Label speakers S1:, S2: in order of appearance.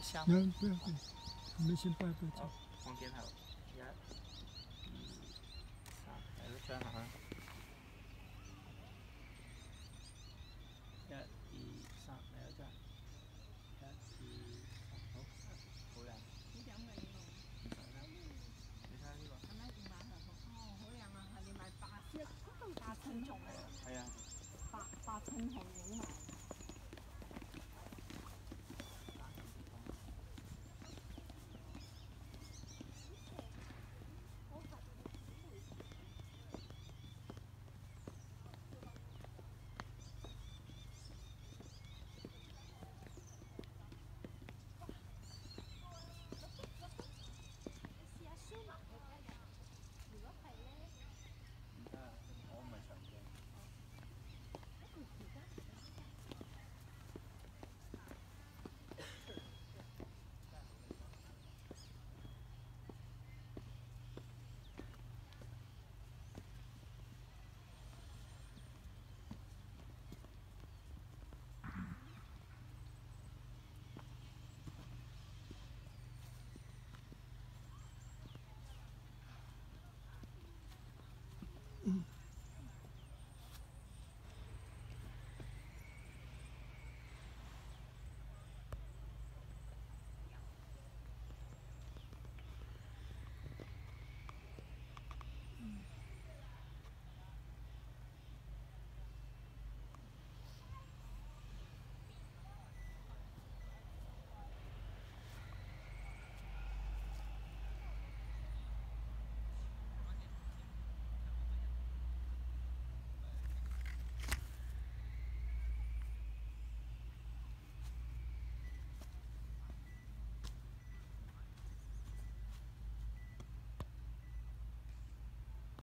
S1: 你。嗯，
S2: 不要不要，你们先拜拜。